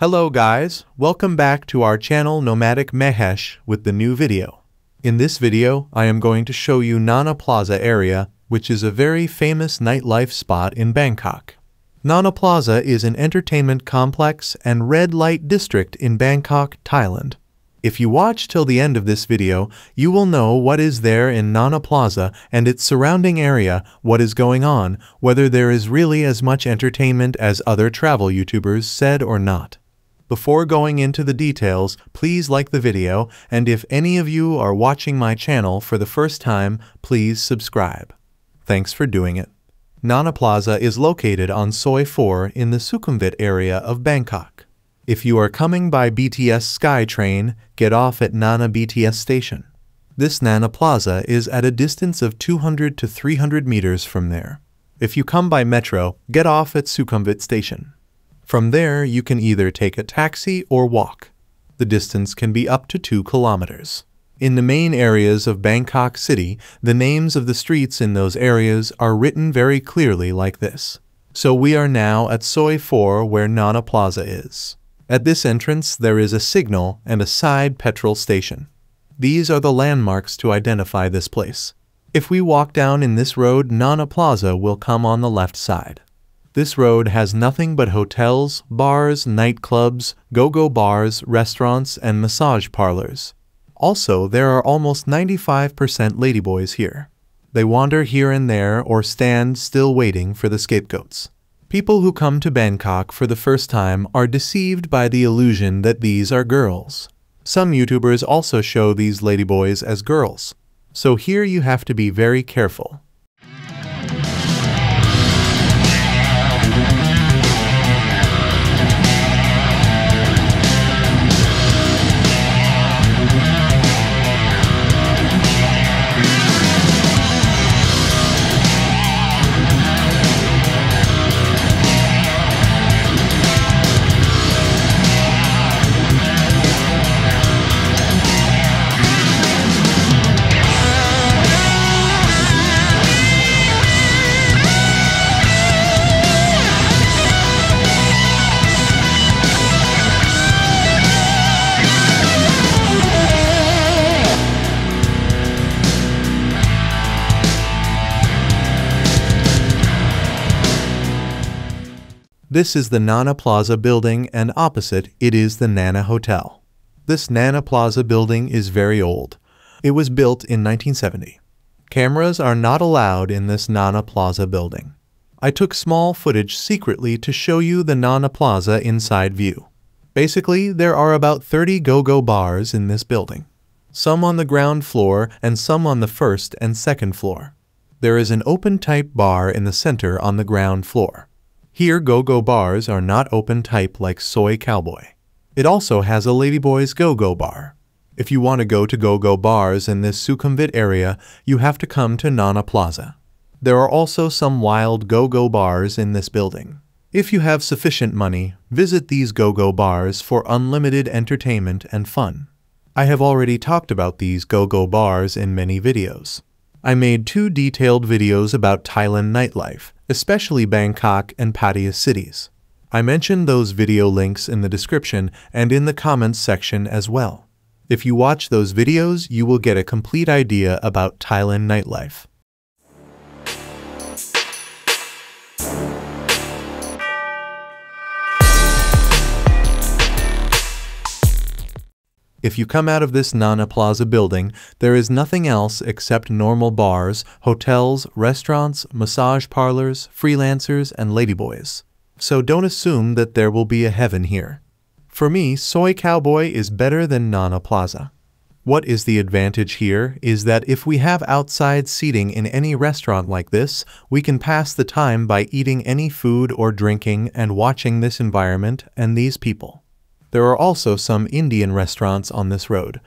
Hello guys, welcome back to our channel Nomadic Mahesh with the new video. In this video, I am going to show you Nana Plaza area, which is a very famous nightlife spot in Bangkok. Nana Plaza is an entertainment complex and red light district in Bangkok, Thailand. If you watch till the end of this video, you will know what is there in Nana Plaza and its surrounding area, what is going on, whether there is really as much entertainment as other travel YouTubers said or not. Before going into the details, please like the video, and if any of you are watching my channel for the first time, please subscribe. Thanks for doing it. Nana Plaza is located on Soi 4 in the Sukhumvit area of Bangkok. If you are coming by BTS SkyTrain, get off at Nana BTS station. This Nana Plaza is at a distance of 200 to 300 meters from there. If you come by metro, get off at Sukhumvit station. From there, you can either take a taxi or walk. The distance can be up to 2 kilometers. In the main areas of Bangkok City, the names of the streets in those areas are written very clearly like this. So we are now at Soi 4 where Nana Plaza is. At this entrance, there is a signal and a side petrol station. These are the landmarks to identify this place. If we walk down in this road, Nana Plaza will come on the left side. This road has nothing but hotels, bars, nightclubs, go-go bars, restaurants, and massage parlors. Also, there are almost 95% ladyboys here. They wander here and there or stand still waiting for the scapegoats. People who come to Bangkok for the first time are deceived by the illusion that these are girls. Some YouTubers also show these ladyboys as girls. So here you have to be very careful. This is the Nana Plaza building and opposite it is the Nana Hotel. This Nana Plaza building is very old. It was built in 1970. Cameras are not allowed in this Nana Plaza building. I took small footage secretly to show you the Nana Plaza inside view. Basically, there are about 30 go-go bars in this building. Some on the ground floor and some on the first and second floor. There is an open type bar in the center on the ground floor. Here, go-go bars are not open type like Soi Cowboy. It also has a Ladyboys Go-Go bar. If you want to go to go-go bars in this Sukhumvit area, you have to come to Nana Plaza. There are also some wild go-go bars in this building. If you have sufficient money, visit these go-go bars for unlimited entertainment and fun. I have already talked about these go-go bars in many videos. I made two detailed videos about Thailand nightlife, especially Bangkok and Pattaya cities. I mentioned those video links in the description and in the comments section as well. If you watch those videos, you will get a complete idea about Thailand nightlife. If you come out of this Nana Plaza building, there is nothing else except normal bars, hotels, restaurants, massage parlors, freelancers, and ladyboys. So don't assume that there will be a heaven here. For me, Soi Cowboy is better than Nana Plaza. What is the advantage here is that if we have outside seating in any restaurant like this, we can pass the time by eating any food or drinking and watching this environment and these people. There are also some Indian restaurants on this road,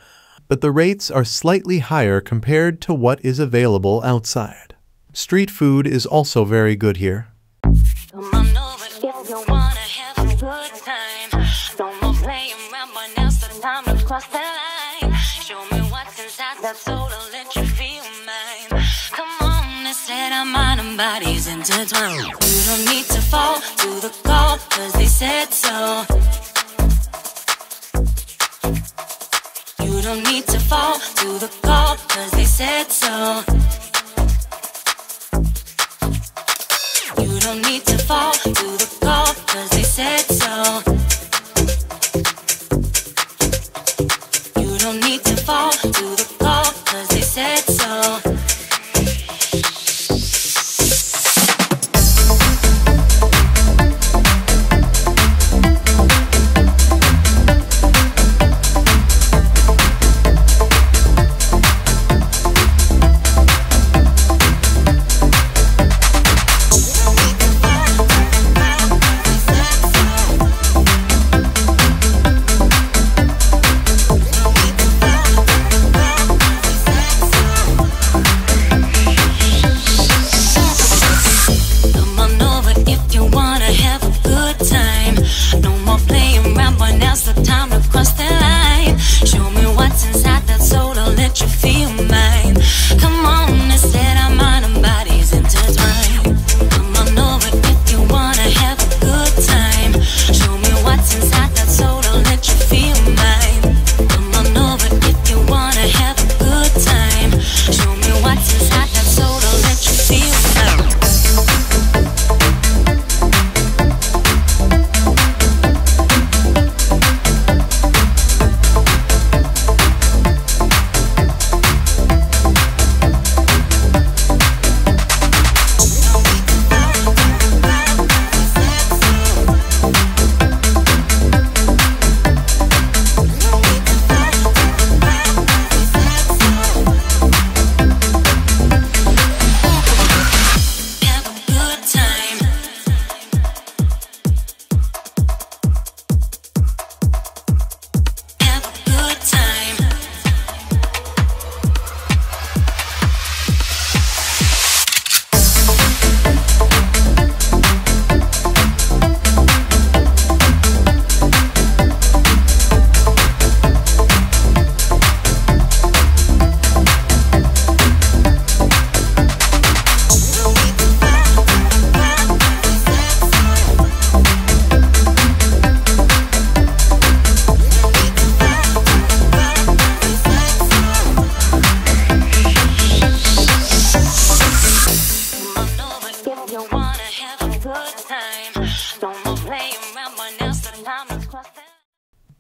but the rates are slightly higher compared to what is available outside. Street food is also very good here. bodies. You don't need to fall to the call, cause they said so. Don't need to fall to the call, cause they said so. You don't need to fall to the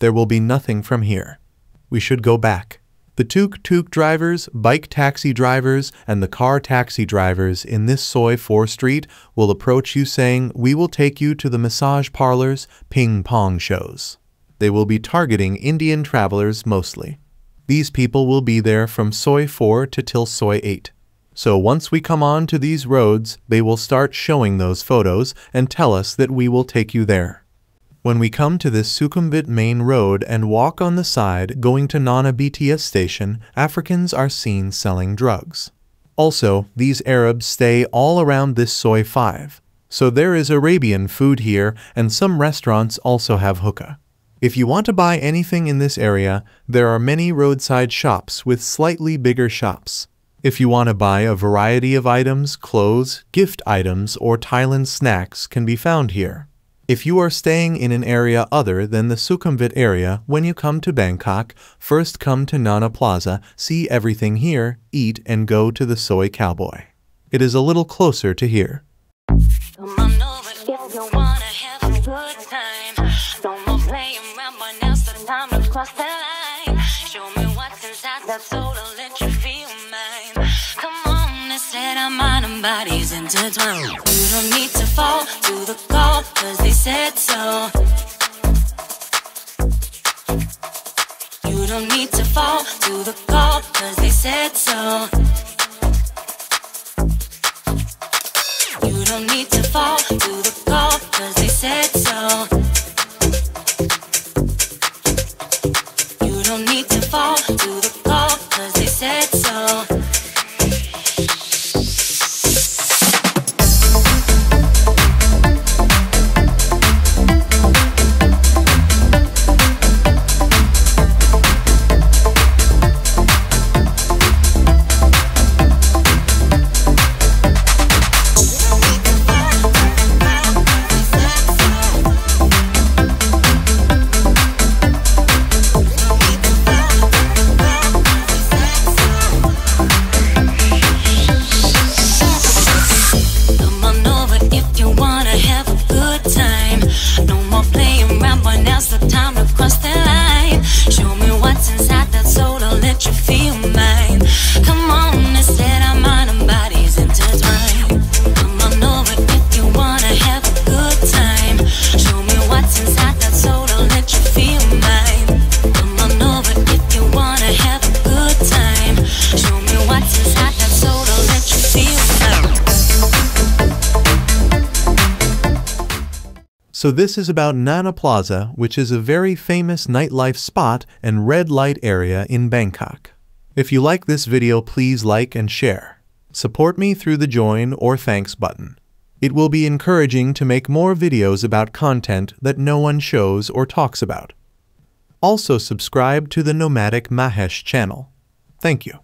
There will be nothing from here. We should go back. The tuk-tuk drivers, bike taxi drivers, and the car taxi drivers in this Soi 4 street will approach you saying, we will take you to the massage parlors, ping pong shows. They will be targeting Indian travelers mostly. These people will be there from Soi 4 to till Soi 8. So once we come on to these roads, they will start showing those photos and tell us that we will take you there. When we come to this Sukhumvit main road and walk on the side going to Nana BTS station, Africans are seen selling drugs. Also, these Arabs stay all around this Soi 5. So there is Arabian food here and some restaurants also have hookah. If you want to buy anything in this area, there are many roadside shops with slightly bigger shops. If you want to buy a variety of items, clothes, gift items, or Thailand snacks can be found here. If you are staying in an area other than the Sukhumvit area when you come to Bangkok, first come to Nana Plaza, see everything here, eat, and go to the Soi Cowboy. It is a little closer to here. Mind and bodies intertwined. You don't need to fall to the call, cause they said so. You don't need to fall to the call, cause they said so. So this is about Nana Plaza, which is a very famous nightlife spot and red light area in Bangkok. If you like this video, please like and share. Support me through the join or thanks button. It will be encouraging to make more videos about content that no one shows or talks about. Also subscribe to the Nomadic Mahesh channel. Thank you.